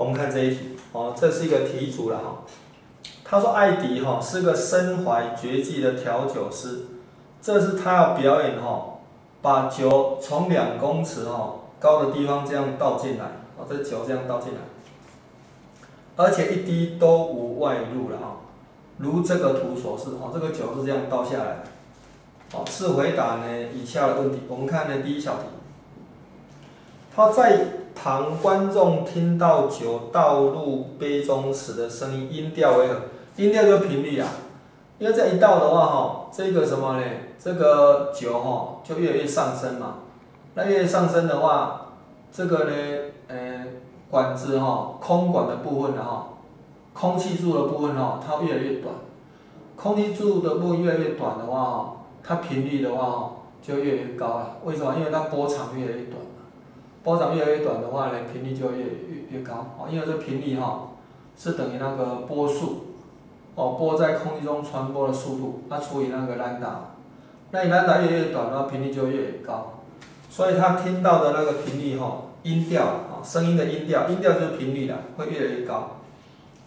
我们看这一题，哦，这是一个题组了哈。他说艾迪哈是个身怀绝技的调酒师，这是他要表演哈，把酒从两公尺哈高的地方这样倒进来，哦，这酒这样倒进来，而且一滴都无外露了哈，如这个图所示，哦，这个酒是这样倒下来的，哦，是回答呢以下的问题。我们看呢第一小题，他在。旁观众听到酒倒入杯中时的声音，音调为何？音调就频率啊。因为这一倒的话，哈，这个什么呢？这个酒哈就越来越上升嘛。那越上升的话，这个呢，呃，管子哈，空管的部分的哈，空气柱的部分哈，它越来越短。空气柱的部分越来越短的话，哈，它频率的话就越来越高了。为什么？因为它波长越来越短。波长越来越短的话呢，频率就越越越高。哦，因为这频率哈是等于那个波速。哦，波在空气中传播的速度，那除以那个兰达，那你兰达越来越短，的话频率就越越高，所以他听到的那个频率哈，音调啊，声音的音调，音调就是频率了，会越来越高，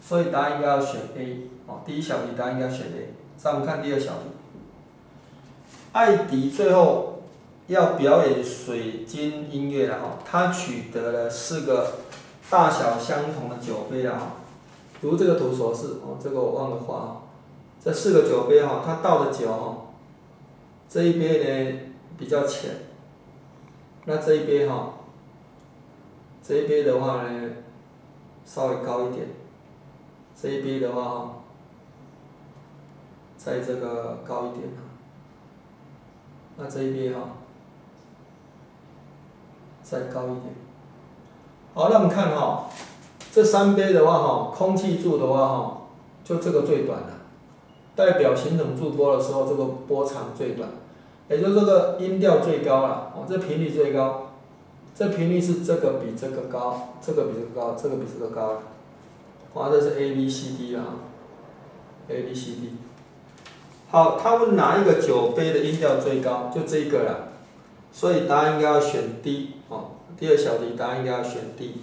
所以答案应该要选 A 哦，第一小题答案应该选 A。再我们看第二小题，艾迪最后。要表演水晶音乐了哈，他取得了四个大小相同的酒杯了哈，如这个图所示哦，这个我忘了画啊，这四个酒杯哈，他倒的酒哈，这一杯呢比较浅，那这一杯哈，这一杯的话呢稍微高一点，这一杯的话哈，在这个高一点那这一杯哈。再高一点，好，那我们看哈，这三杯的话哈，空气柱的话哈，就这个最短了，代表形成驻波的时候，这个波长最短，也就这个音调最高了，哦，这频率最高，这频率是这个比这个高，这个比这个高，这个比这个高，哇，这是 A B C D 啊，A B C D，好，他问哪一个酒杯的音调最高，就这个了。所以答案应该要选 D，第二小题答案应该要选 D。